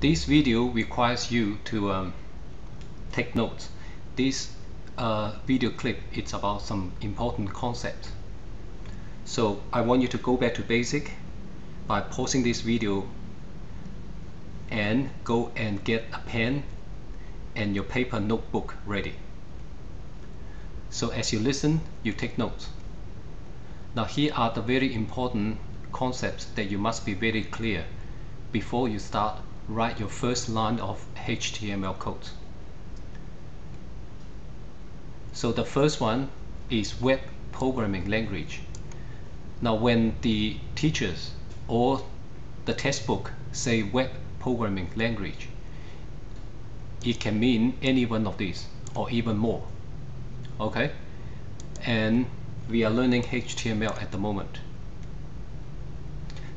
this video requires you to um, take notes. This uh, video clip is about some important concepts so I want you to go back to basic by pausing this video and go and get a pen and your paper notebook ready. So as you listen you take notes. Now here are the very important concepts that you must be very clear before you start write your first line of HTML code. So the first one is web programming language. Now when the teachers or the textbook say web programming language it can mean any one of these or even more okay? And we are learning HTML at the moment.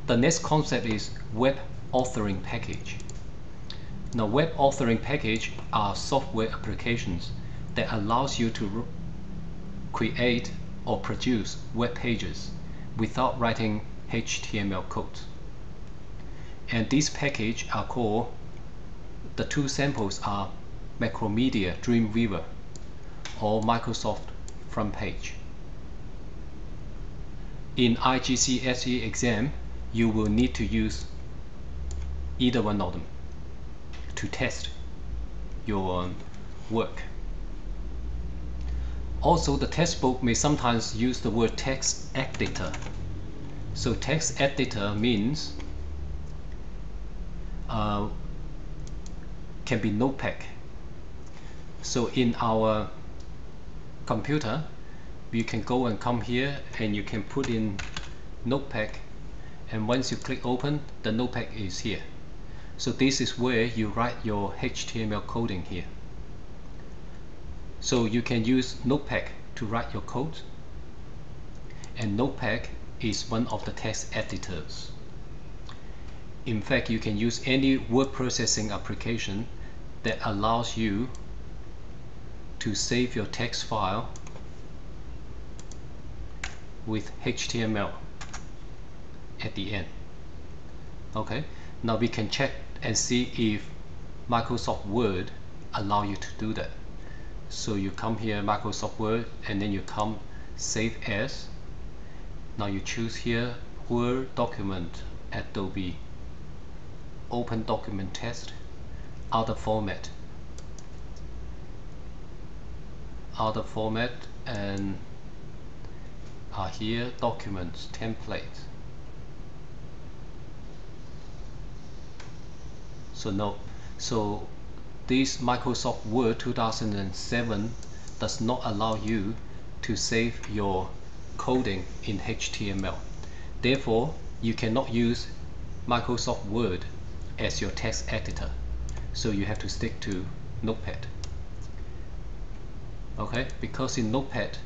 The next concept is web authoring package now web authoring package are software applications that allows you to create or produce web pages without writing HTML code. And these packages are called, the two samples are Macromedia Dreamweaver or Microsoft FrontPage. In IGCSE exam, you will need to use either one of them to test your work. Also, the textbook may sometimes use the word text editor. So text editor means uh, can be Notepad. So in our computer, you can go and come here and you can put in Notepad and once you click open, the Notepad is here. So this is where you write your HTML coding here. So you can use Notepad to write your code and Notepad is one of the text editors. In fact, you can use any word processing application that allows you to save your text file with HTML at the end. Okay, now we can check and see if Microsoft Word allow you to do that. So you come here Microsoft Word and then you come save as. Now you choose here Word document Adobe. Open document test other format. Other format and are here documents template so no so this Microsoft Word 2007 does not allow you to save your coding in HTML. Therefore, you cannot use Microsoft Word as your text editor. So you have to stick to Notepad. Okay, because in Notepad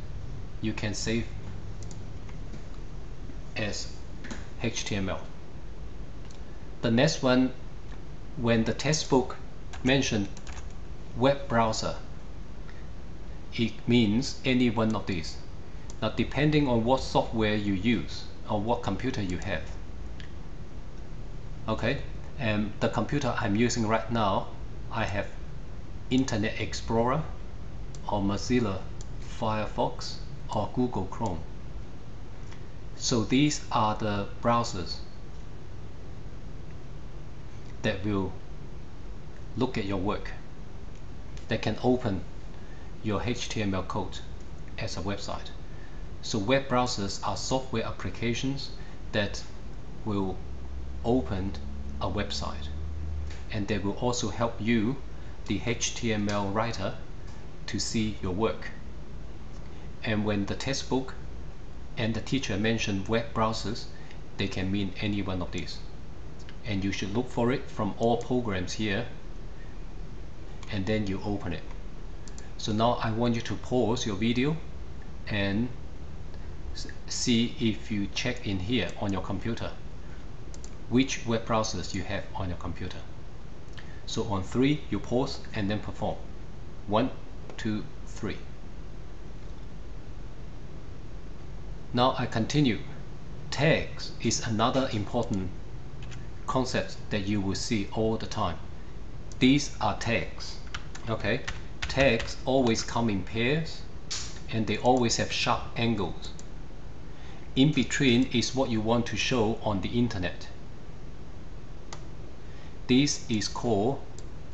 you can save as HTML. The next one, when the textbook mentioned web browser it means any one of these. Now depending on what software you use or what computer you have okay and the computer I'm using right now I have Internet Explorer or Mozilla Firefox or Google Chrome. So these are the browsers that will look at your work that can open your HTML code as a website. So web browsers are software applications that will open a website and they will also help you the HTML writer to see your work and when the textbook and the teacher mention web browsers they can mean any one of these and you should look for it from all programs here and then you open it. So now I want you to pause your video and see if you check in here on your computer which web browsers you have on your computer. So on three you pause and then perform. One two three. Now I continue. Tags is another important concept that you will see all the time. These are tags okay? Tags always come in pairs and they always have sharp angles. In between is what you want to show on the internet. This is called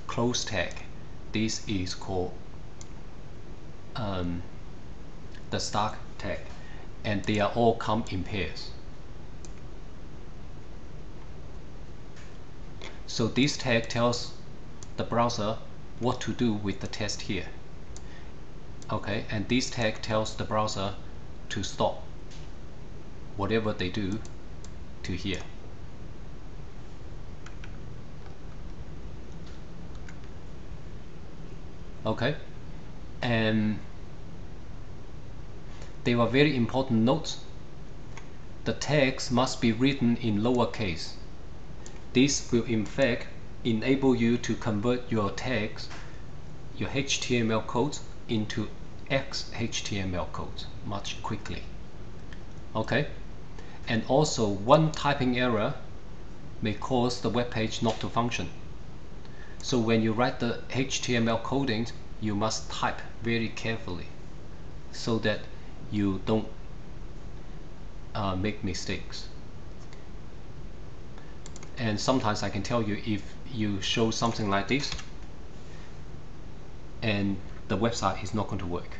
close tag. This is called um, the start tag. And they are all come in pairs so this tag tells the browser what to do with the text here. Okay and this tag tells the browser to stop whatever they do to here. Okay and they were very important notes. The tags must be written in lowercase this will in fact enable you to convert your tags your HTML code into XHTML code much quickly. Okay? And also one typing error may cause the web page not to function. So when you write the HTML coding, you must type very carefully so that you don't uh, make mistakes. And sometimes I can tell you if you show something like this and the website is not going to work.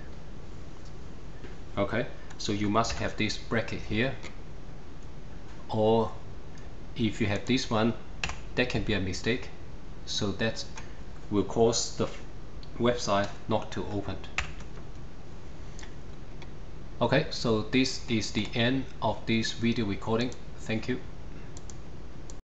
Okay, so you must have this bracket here or if you have this one that can be a mistake. So that will cause the website not to open. Okay? So this is the end of this video recording. Thank you